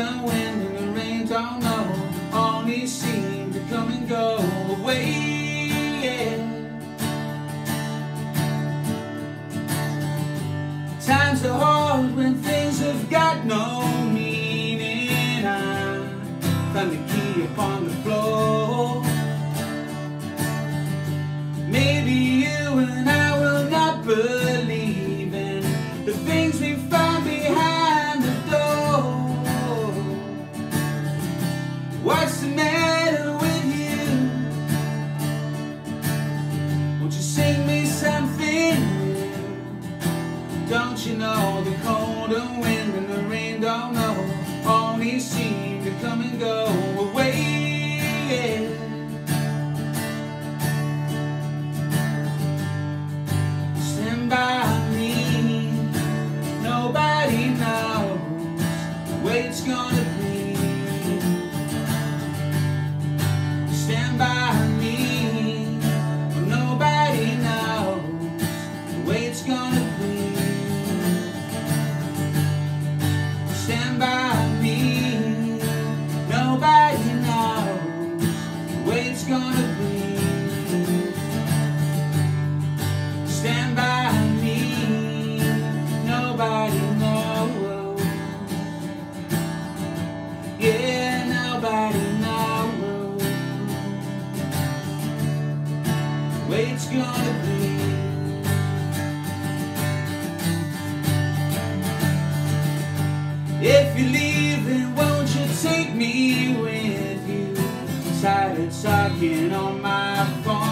and wind and the rain don't know Only seem to come and go away. Times are hard when things have got no meaning. I found the key upon the floor. Maybe you and I will not believe in the things we find and wind and the rain don't know only seem to come and go away. Stand by me. Nobody knows the way it's gonna gonna be. If you're leaving, won't you take me with you? Tired talking on my phone.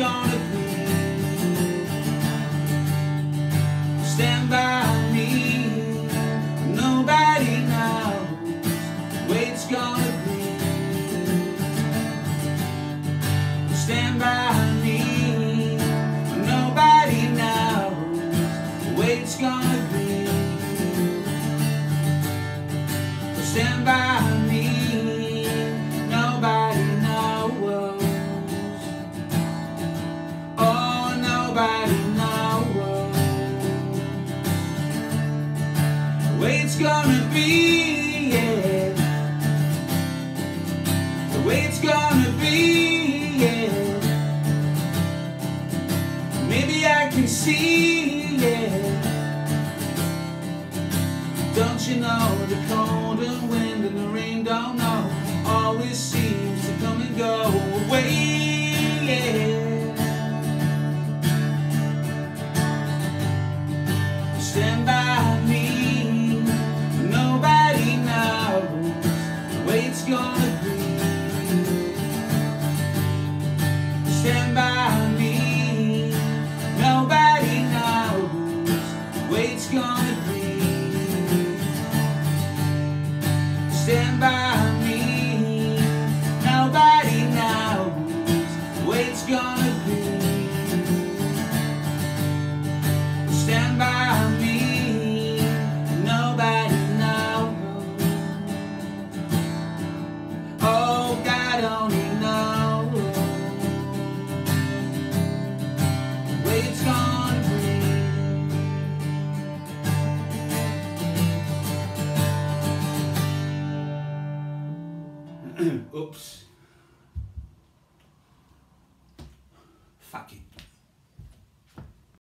Gonna be. Stand by me. Nobody knows the way it's gonna be. Stand by me. Nobody knows the way it's gonna be. Stand by Don't you know the cold and wind and the rain don't know always seems to come and go away. Yeah. Oops. Fuck it.